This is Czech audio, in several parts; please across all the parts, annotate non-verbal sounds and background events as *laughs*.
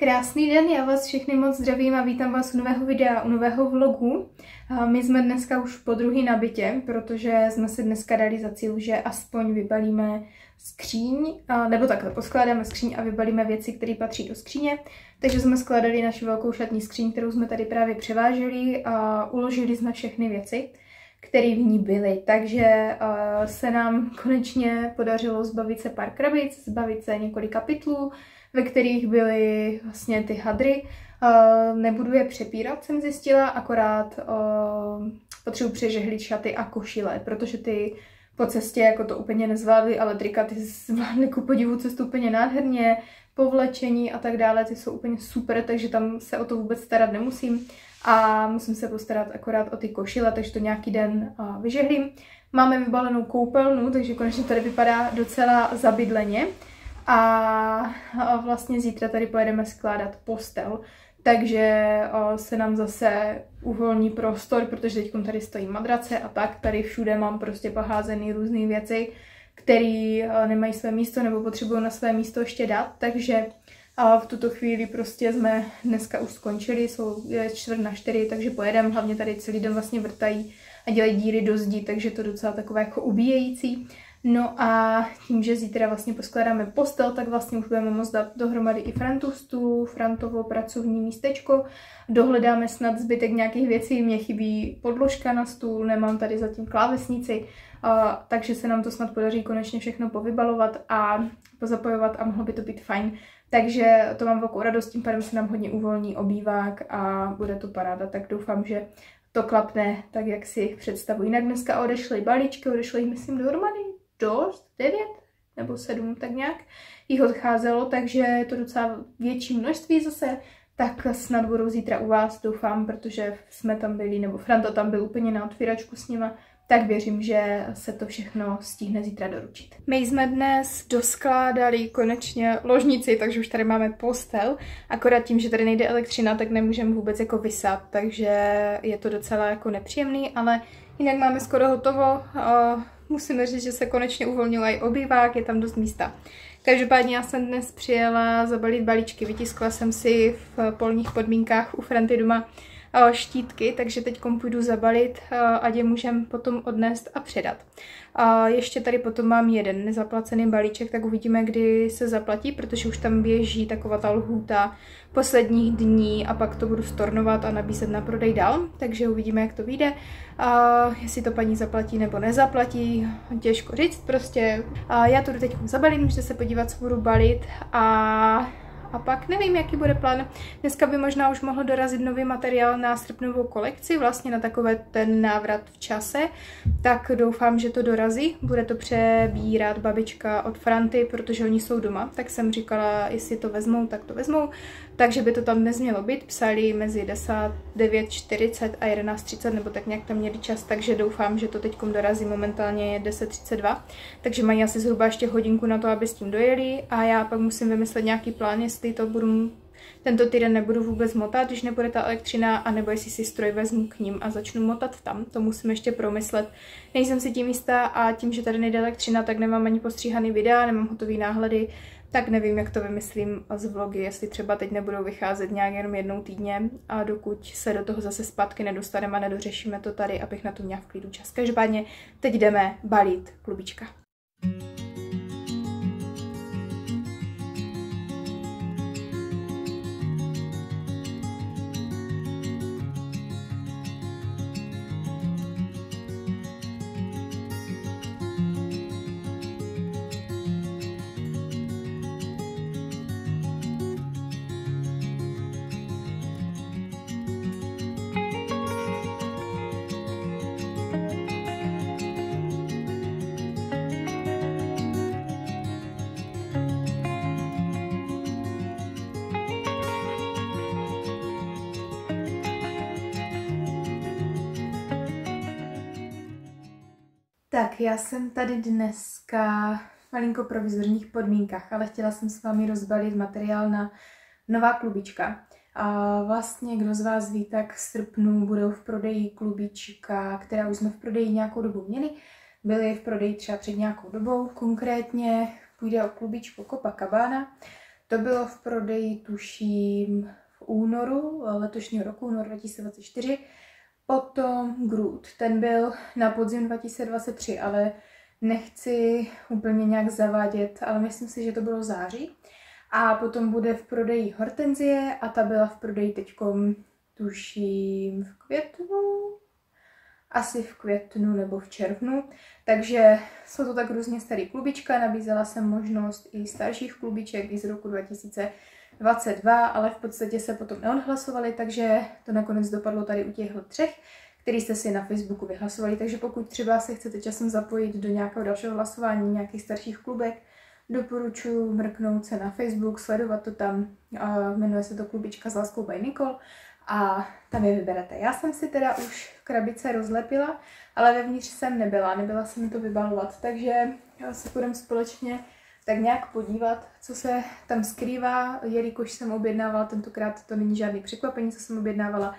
Krásný den, já vás všechny moc zdravím a vítám vás u nového videa, u nového vlogu. My jsme dneska už po druhý na bytě, protože jsme si dneska dali za cíl, že aspoň vybalíme skříň, nebo takhle poskládáme skříň a vybalíme věci, které patří do skříně. Takže jsme skládali naši velkou šatní skříň, kterou jsme tady právě převáželi a uložili jsme všechny věci které v ní byly. Takže se nám konečně podařilo zbavit se pár krabic, zbavit se několika pytlů, ve kterých byly vlastně ty hadry. Uh, nebudu je přepírat, jsem zjistila, akorát uh, potřebuji přežehlit šaty a košile, protože ty po cestě jako to úplně nezvládly, ale trika ty zvládly ku podivu cestu úplně nádherně, povlečení a tak dále, ty jsou úplně super, takže tam se o to vůbec starat nemusím a musím se postarat akorát o ty košile, takže to nějaký den uh, vyžehlím. Máme vybalenou koupelnu, takže konečně tady vypadá docela zabydleně. A vlastně zítra tady pojedeme skládat postel, takže se nám zase uvolní prostor, protože teď tady stojí madrace a tak, tady všude mám prostě poházený různé věci, které nemají své místo nebo potřebují na své místo ještě dát, takže v tuto chvíli prostě jsme dneska už skončili, jsou čtvrt na čtyři, takže pojedeme, hlavně tady celý den vlastně vrtají a dělají díry do zdi, takže to docela takové jako ubíjející. No a tím, že zítra vlastně poskládáme postel, tak vlastně už budeme moct dát dohromady i frantustu, frantovo pracovní místečko. Dohledáme snad zbytek nějakých věcí, mě chybí podložka na stůl, nemám tady zatím klávesnici, takže se nám to snad podaří konečně všechno povybalovat a pozapojovat a mohlo by to být fajn. Takže to mám velkou radost, tím pádem se nám hodně uvolní obývák a bude to paráda, tak doufám, že to klapne tak, jak si představuji. Jinak dneska odešly balíčky, odešly jich myslím dohromady dost, devět nebo sedm, tak nějak jich odcházelo, takže je to docela větší množství zase, tak snad budou zítra u vás, doufám, protože jsme tam byli, nebo Franta tam byl úplně na otvíračku s nima, tak věřím, že se to všechno stihne zítra doručit. My jsme dnes doskládali konečně ložnici, takže už tady máme postel, akorát tím, že tady nejde elektřina, tak nemůžeme vůbec jako vysat, takže je to docela jako nepříjemný, ale jinak máme skoro hotovo. Musím říct, že se konečně uvolnil i obývák, je tam dost místa. Každopádně já jsem dnes přijela zabalit balíčky, vytiskla jsem si v polních podmínkách u Franty doma štítky, takže teď půjdu zabalit, ať je můžem potom odnést a předat. A ještě tady potom mám jeden nezaplacený balíček, tak uvidíme, kdy se zaplatí, protože už tam běží taková ta lhůta posledních dní a pak to budu stornovat a nabízet na prodej dál, takže uvidíme, jak to vyjde. A jestli to paní zaplatí nebo nezaplatí, těžko říct prostě. A já to teď zabalím, můžete se podívat, co budu balit a a pak nevím, jaký bude plán. Dneska by možná už mohl dorazit nový materiál na srpnovou kolekci, vlastně na takové ten návrat v čase. Tak doufám, že to dorazí. Bude to přebírat babička od Franty, protože oni jsou doma. Tak jsem říkala, jestli to vezmou, tak to vezmou. Takže by to tam dnes mělo být. Psali mezi 10, 9.40 a 11.30, nebo tak nějak tam měli čas, takže doufám, že to teď dorazí. Momentálně je 10.32, takže mají asi zhruba ještě hodinku na to, aby s tím dojeli a já pak musím vymyslet nějaký plán, jestli to budu tento týden nebudu vůbec motat, když nebude ta elektřina, anebo jestli si stroj vezmu k ním a začnu motat tam. To musím ještě promyslet. Nejsem si tím jistá a tím, že tady nejde elektřina, tak nemám ani postříhaný videa, nemám hotový náhledy, tak nevím, jak to vymyslím z vlogy, jestli třeba teď nebudou vycházet nějak jenom jednou týdně a dokud se do toho zase zpátky nedostaneme a nedořešíme to tady, abych na to měla v klidu čas. Každopádně teď jdeme balit klubička. Tak, já jsem tady dneska v malinko provizorních podmínkách, ale chtěla jsem s vámi rozbalit materiál na nová klubička. A vlastně, kdo z vás ví, tak v srpnu budou v prodeji klubička, která už jsme v prodeji nějakou dobu měli. Byly v prodeji třeba před nějakou dobou. Konkrétně půjde o klubičku Copacabana. To bylo v prodeji, tuším, v únoru letošního roku, únor 2024. Potom Groot, ten byl na podzim 2023, ale nechci úplně nějak zavádět, ale myslím si, že to bylo září. A potom bude v prodeji Hortenzie a ta byla v prodeji teďkom, tuším, v květnu, asi v květnu nebo v červnu. Takže jsou to tak různě starý klubička, nabízela jsem možnost i starších klubiček i z roku 2022, ale v podstatě se potom neodhlasovali, takže to nakonec dopadlo tady u těchto třech, který jste si na Facebooku vyhlasovali. Takže pokud třeba se chcete časem zapojit do nějakého dalšího hlasování, nějakých starších klubek, doporučuji mrknout se na Facebook, sledovat to tam, jmenuje se to klubička s láskou by Nicole a tam je vyberete. Já jsem si teda už krabice rozlepila, ale vevnitř jsem nebyla, nebyla jsem mi to vybalovat, takže se budeme společně tak nějak podívat, co se tam skrývá, jelikož jsem objednávala, tentokrát to není žádný překvapení, co jsem objednávala,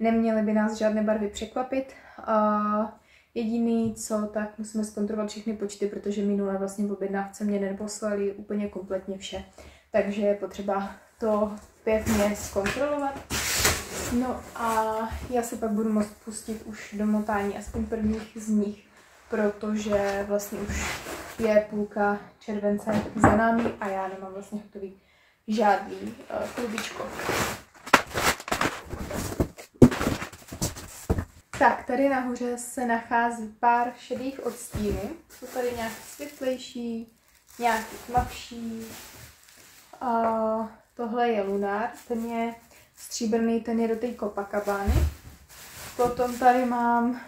neměly by nás žádné barvy překvapit. Jediný, co, tak musíme zkontrolovat všechny počty, protože minule vlastně v objednávce mě neposlali úplně kompletně vše. Takže je potřeba to pěkně zkontrolovat. No a já se pak budu moct pustit už do motání aspoň prvních z nich, protože vlastně už je půlka července za námi a já nemám vlastně hotový žádný uh, klubičko. Tak, tady nahoře se nachází pár šedých odstínů. Jsou tady nějaký světlejší, nějaký tmavší. A tohle je lunár, ten je stříbrný, ten je do té Copacabany. Potom tady mám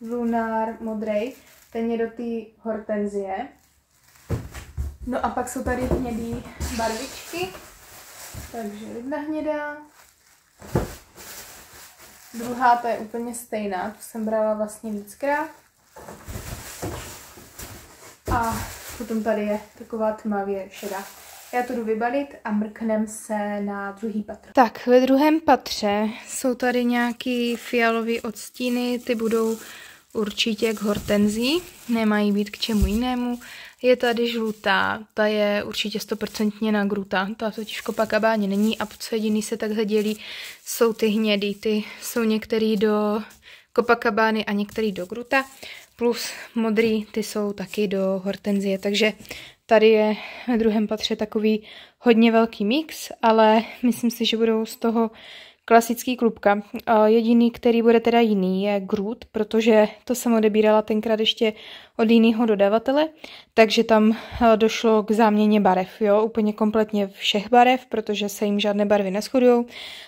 lunár modrej, je do té hortenzie. No a pak jsou tady hnědý barvičky, takže jedna hnědá. Druhá to je úplně stejná, tu jsem brala vlastně víckrát. A potom tady je taková tmavě šedá. Já to jdu vybalit a mrknem se na druhý patro. Tak, ve druhém patře jsou tady nějaký fialový odstíny, ty budou určitě k hortenzí, nemají být k čemu jinému. Je tady žlutá, ta je určitě stoprocentně na gruta, ta totiž kopakabáně není a co jediný se takhle dělí, jsou ty hnědý, ty jsou některý do kopakabány a některý do gruta, plus modrý, ty jsou taky do hortenzie, takže Tady je ve druhém patře takový hodně velký mix, ale myslím si, že budou z toho klasický klubka. Jediný, který bude teda jiný, je Groot, protože to jsem odebírala tenkrát ještě od jiného dodavatele, takže tam eh, došlo k záměně barev, jo, úplně kompletně všech barev, protože se jim žádné barvy neschodují.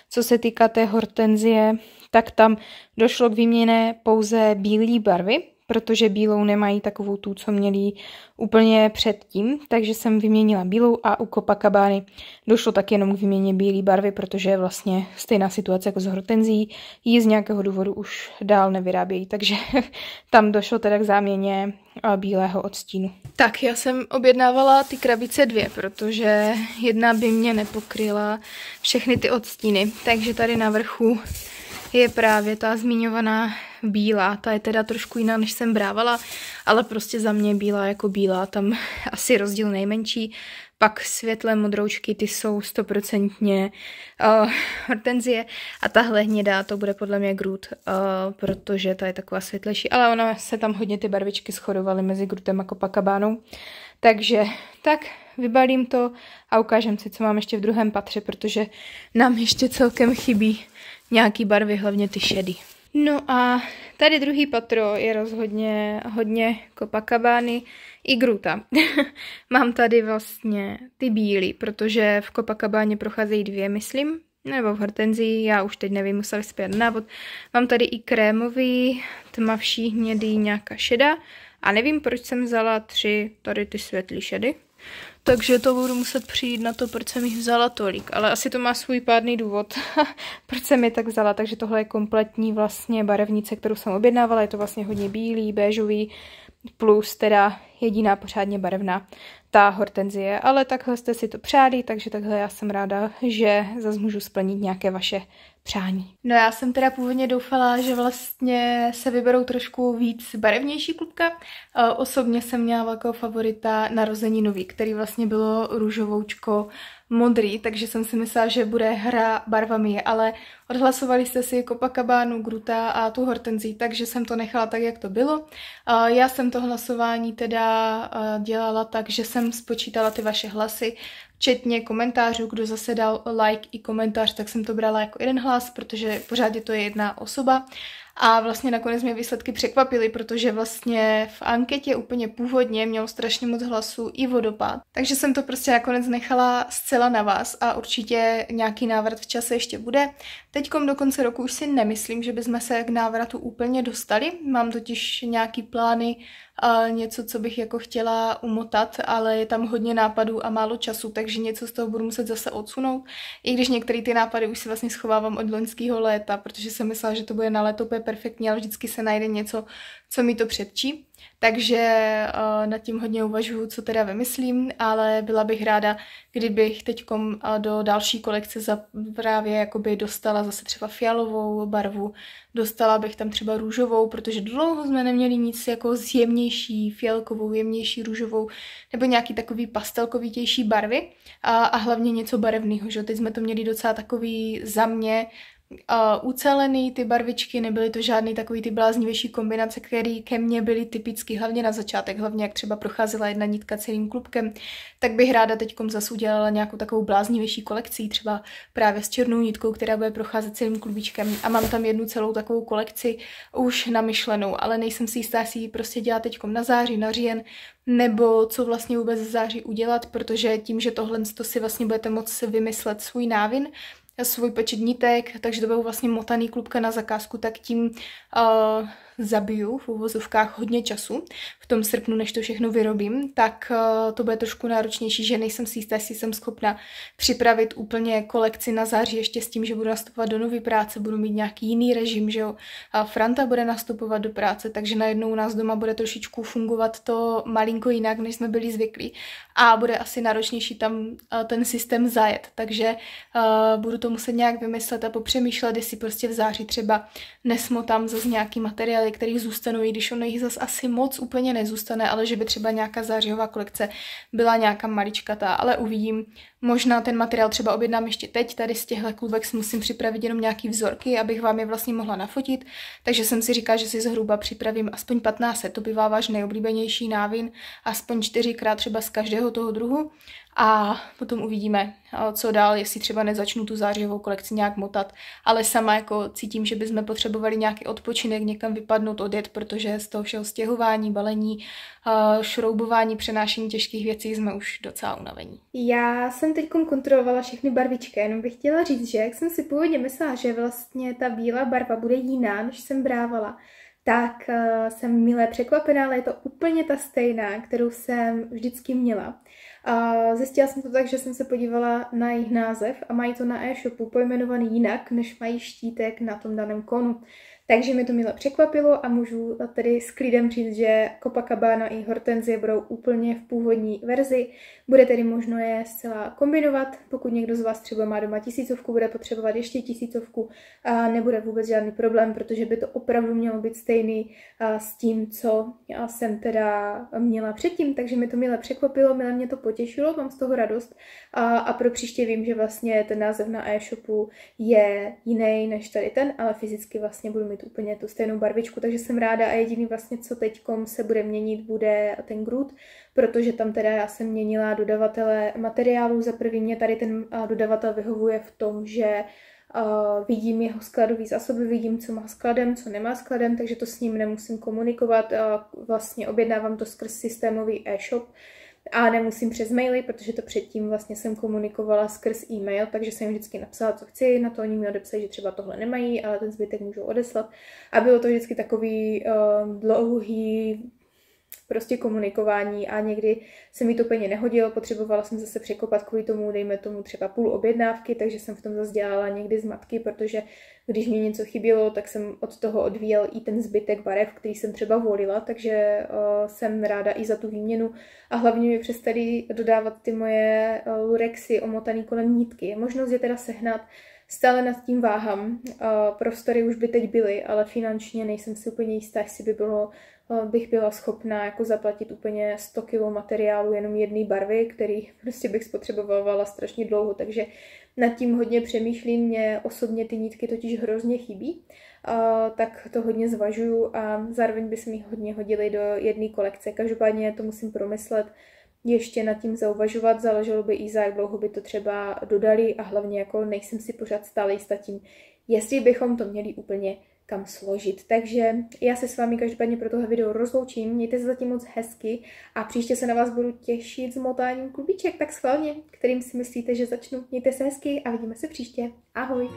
Co se týká té hortenzie, tak tam došlo k výměně pouze bílé barvy, protože bílou nemají takovou tu, co měli úplně předtím, takže jsem vyměnila bílou a u Copacabany došlo tak jenom k výměně bílé barvy, protože je vlastně stejná situace jako s hortenzí, ji z nějakého důvodu už dál nevyrábějí, takže *laughs* tam došlo teda k záměně bílého odstínu. Tak, já jsem objednávala ty krabice dvě, protože jedna by mě nepokryla všechny ty odstíny, takže tady na vrchu je právě ta zmiňovaná bílá. Ta je teda trošku jiná, než jsem brávala, ale prostě za mě bílá jako bílá. Tam *laughs* asi rozdíl nejmenší. Pak světlé modroučky, ty jsou stoprocentně uh, hortenzie a tahle hnědá, to bude podle mě Groot, uh, protože ta je taková světlejší, ale ona se tam hodně ty barvičky shodovaly mezi Grootem a Copacabánou. Takže tak vybalím to a ukážem si, co mám ještě v druhém patře, protože nám ještě celkem chybí nějaký barvy, hlavně ty šedý. No a tady druhý patro je rozhodně hodně Copacabány i Gruta. *laughs* Mám tady vlastně ty bílý, protože v Copacabáně procházejí dvě, myslím, nebo v hortenzii, já už teď nevím, museli zpět návod. Mám tady i krémový, tmavší, hnědý, nějaká šeda a nevím, proč jsem vzala tři tady ty světlý šedy. Takže to budu muset přijít na to, proč jsem jich vzala tolik. Ale asi to má svůj pádný důvod, *laughs* proč jsem je tak vzala. Takže tohle je kompletní vlastně barevnice, kterou jsem objednávala. Je to vlastně hodně bílý, béžový, plus teda jediná pořádně barevná ta hortenzie. Ale takhle jste si to přáli, takže takhle já jsem ráda, že zase můžu splnit nějaké vaše přání. No já jsem teda původně doufala, že vlastně se vyberou trošku víc barevnější klubka. Osobně jsem měla velkého favorita Narozeninový, který vlastně bylo růžovoučko modrý, takže jsem si myslela, že bude hra barvami, ale odhlasovali jste si Copacabanu, Gruta a tu Hortenzii, takže jsem to nechala tak, jak to bylo. Já jsem to hlasování teda dělala tak, že jsem spočítala ty vaše hlasy, včetně komentářů, kdo zase dal like i komentář, tak jsem to brala jako jeden hlas, protože pořád je to jedna osoba. A vlastně nakonec mě výsledky překvapily, protože vlastně v anketě úplně původně mělo strašně moc hlasů i vodopád. Takže jsem to prostě nakonec nechala zcela na vás a určitě nějaký návrat v čase ještě bude. Teďkom do konce roku už si nemyslím, že bychom se k návratu úplně dostali. Mám totiž nějaký plány něco, co bych jako chtěla umotat, ale je tam hodně nápadů a málo času, takže něco z toho budu muset zase odsunout. I když některé ty nápady už si vlastně schovávám od loňského léta, protože jsem myslela, že to bude na léto perfektní, ale vždycky se najde něco, co mi to předčí. Takže uh, nad tím hodně uvažuju, co teda vymyslím, ale byla bych ráda, kdybych teď uh, do další kolekce za, právě jakoby dostala zase třeba fialovou barvu, dostala bych tam třeba růžovou, protože dlouho jsme neměli nic jako zjemnější, fialkovou, jemnější růžovou, nebo nějaký takový pastelkovitější barvy. A, a hlavně něco barevného, že teď jsme to měli docela takový za mě uh, ucelený ty barvičky, nebyly to žádný takový ty bláznivější kombinace, které ke mně byly typicky, hlavně na začátek, hlavně jak třeba procházela jedna nitka celým klubkem, tak bych ráda teď zase udělala nějakou takovou bláznivější kolekci, třeba právě s černou nitkou, která bude procházet celým klubičkem a mám tam jednu celou takovou kolekci už namyšlenou, ale nejsem si jistá, jestli ji prostě dělat teď na září, na říjen, nebo co vlastně vůbec v září udělat, protože tím, že tohle to si vlastně budete moct vymyslet svůj návin, svůj počet nitek, takže to byl vlastně motaný klubka na zakázku, tak tím uh, zabiju v uvozovkách hodně času v tom srpnu, než to všechno vyrobím, tak uh, to bude trošku náročnější, že nejsem si jistá, jestli jsem schopna připravit úplně kolekci na září ještě s tím, že budu nastupovat do nové práce, budu mít nějaký jiný režim, že jo. A Franta bude nastupovat do práce, takže najednou u nás doma bude trošičku fungovat to malinko jinak, než jsme byli zvyklí. A bude asi náročnější tam uh, ten systém zajet, takže uh, budu to muset nějak vymyslet a popřemýšlet, jestli prostě v září třeba nesmotám zase nějaký materiál, materiály, které zůstanou, i když ono jich zase asi moc úplně nezůstane, ale že by třeba nějaká zářijová kolekce byla nějaká maličkatá, ale uvidím. Možná ten materiál třeba objednám ještě teď, tady z těchto klubek si musím připravit jenom nějaký vzorky, abych vám je vlastně mohla nafotit, takže jsem si říkala, že si zhruba připravím aspoň 15, to bývá váš nejoblíbenější návin, aspoň čtyřikrát třeba z každého toho druhu. A potom uvidíme, co dál, jestli třeba nezačnu tu zářijovou kolekci nějak motat, ale sama jako cítím, že bychom potřebovali nějaký odpočinek, někam vypadnout, odjet, protože z toho všeho stěhování, balení, šroubování, přenášení těžkých věcí jsme už docela unavení. Já jsem teď kontrolovala všechny barvičky, jenom bych chtěla říct, že jak jsem si původně myslela, že vlastně ta bílá barva bude jiná, než jsem brávala, tak uh, jsem milé překvapená, ale je to úplně ta stejná, kterou jsem vždycky měla. A zjistila jsem to tak, že jsem se podívala na jejich název a mají to na e-shopu pojmenovaný jinak, než mají štítek na tom daném konu. Takže mi to milé překvapilo a můžu tedy s klidem říct, že Copacabana i Hortenzie budou úplně v původní verzi. Bude tedy možno je zcela kombinovat. Pokud někdo z vás třeba má doma tisícovku, bude potřebovat ještě tisícovku a nebude vůbec žádný problém, protože by to opravdu mělo být stejný s tím, co já jsem teda měla předtím. Takže mi to milé překvapilo, milé mě to potěšilo, mám z toho radost a, a pro příště vím, že vlastně ten název na e-shopu je jiný než tady ten, ale fyzicky vlastně budu mít mít úplně tu stejnou barvičku, takže jsem ráda a jediný vlastně, co teďkom se bude měnit, bude ten grud, protože tam teda já jsem měnila dodavatele materiálů. Za prvý mě tady ten dodavatel vyhovuje v tom, že Uh, vidím jeho skladový zásoby, vidím, co má skladem, co nemá skladem, takže to s ním nemusím komunikovat. Uh, vlastně objednávám to skrz systémový e-shop, a nemusím přes maily, protože to předtím vlastně jsem komunikovala skrz e-mail, takže jsem vždycky napsala, co chci, na to oni mi odepsali, že třeba tohle nemají, ale ten zbytek můžu odeslat. A bylo to vždycky takový uh, dlouhý prostě komunikování a někdy se mi to úplně nehodilo, potřebovala jsem zase překopat kvůli tomu, dejme tomu třeba půl objednávky, takže jsem v tom zase dělala někdy zmatky, protože když mi něco chybělo, tak jsem od toho odvíjel i ten zbytek barev, který jsem třeba volila, takže uh, jsem ráda i za tu výměnu a hlavně mi přestali dodávat ty moje uh, lurexy omotaný kolem nítky. Je možnost je teda sehnat Stále nad tím váhám. Prostory už by teď byly, ale finančně nejsem si úplně jistá, jestli by bylo, bych byla schopná jako zaplatit úplně 100 kg materiálu jenom jedné barvy, který *laughs* prostě bych spotřebovala strašně dlouho, takže nad tím hodně přemýšlím, mě osobně ty nítky totiž hrozně chybí, tak to hodně zvažuju a zároveň by se mi hodně hodily do jedné kolekce. Každopádně to musím promyslet, ještě nad tím zauvažovat, záleželo by i za jak dlouho by to třeba dodali a hlavně jako nejsem si pořád stále jistá tím, jestli bychom to měli úplně kam složit. Takže já se s vámi každopádně pro tohle video rozloučím, mějte se zatím moc hezky a příště se na vás budu těšit s motáním klubiček, tak schválně, kterým si myslíte, že začnu. Mějte se hezky a vidíme se příště. Ahoj!